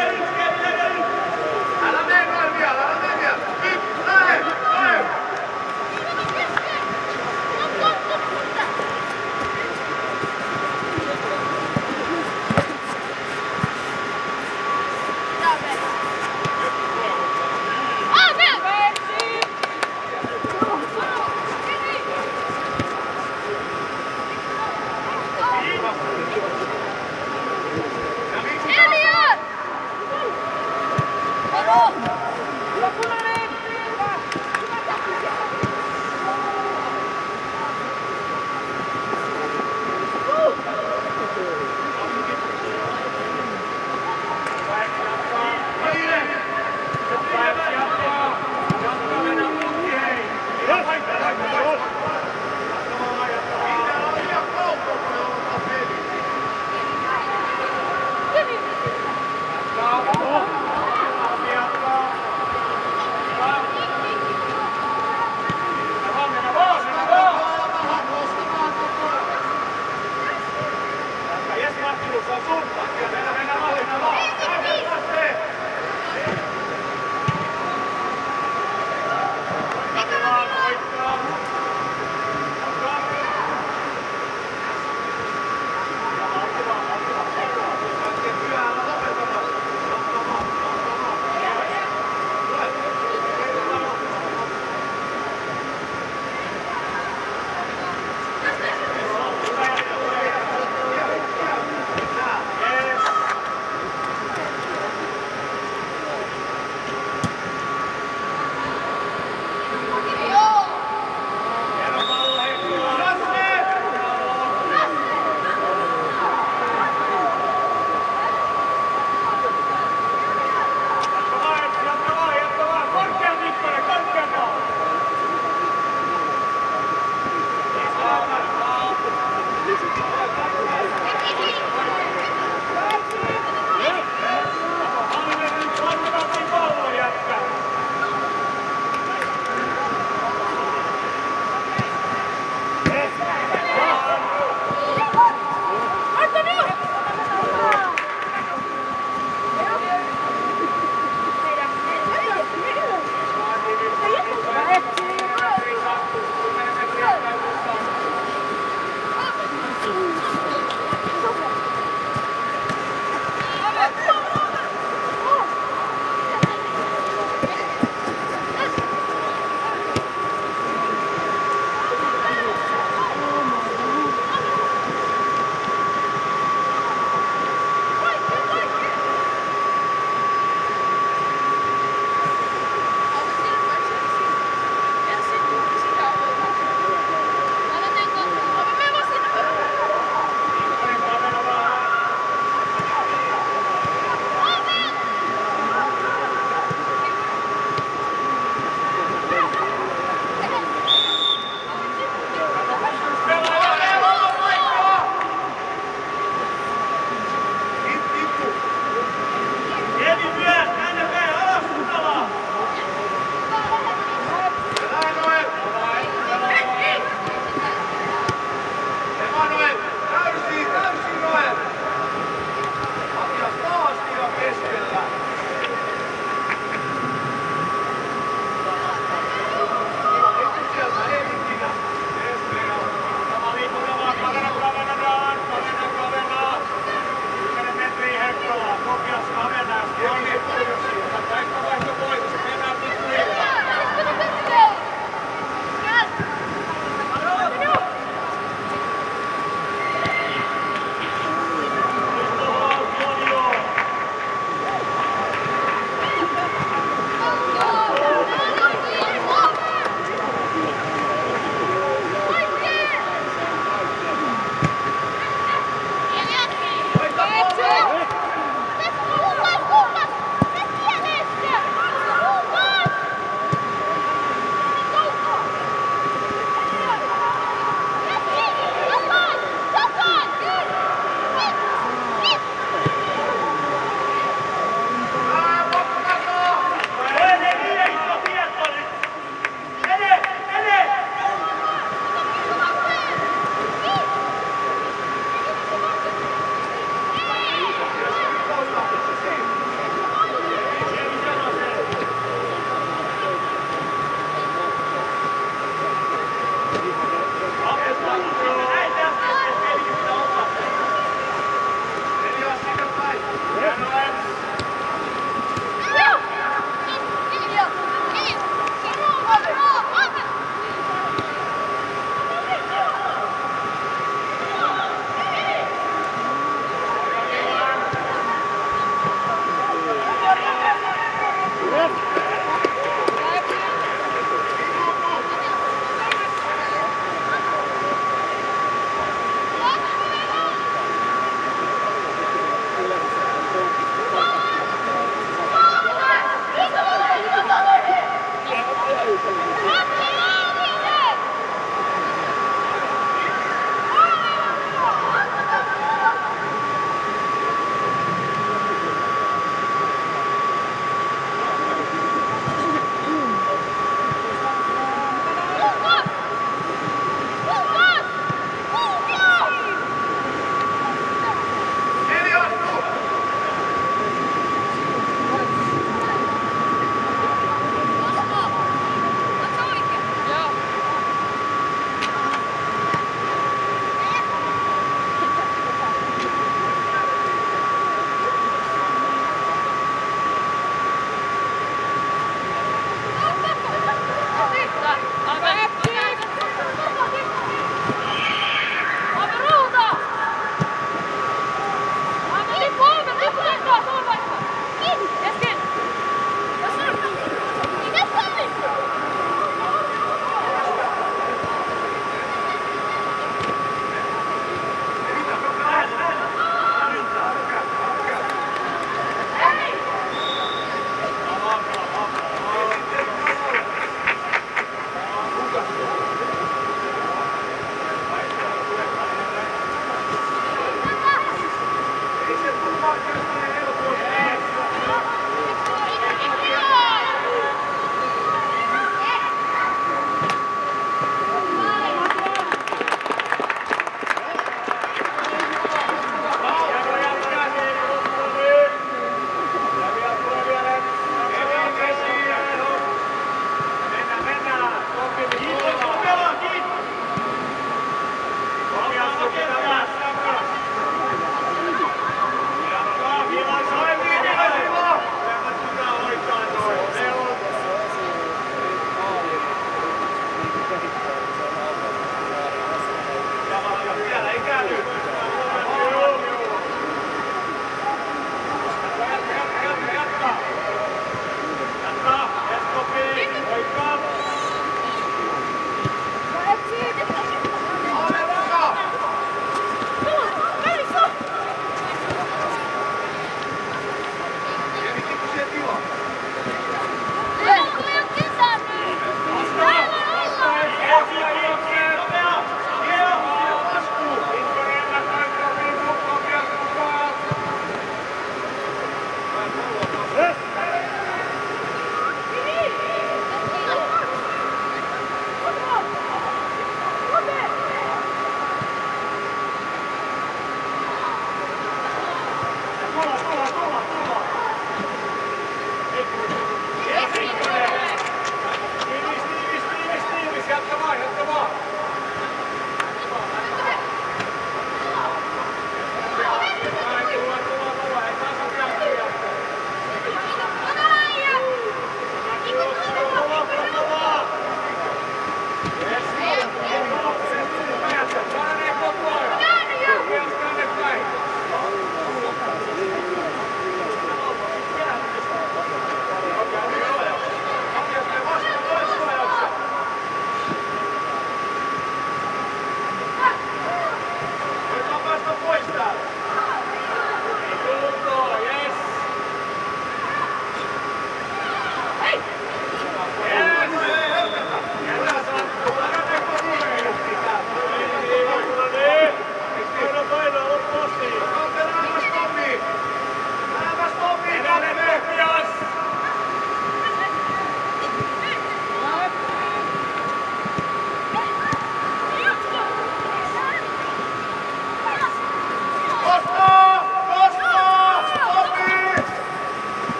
Thank you. Cruz Azul,